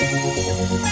Música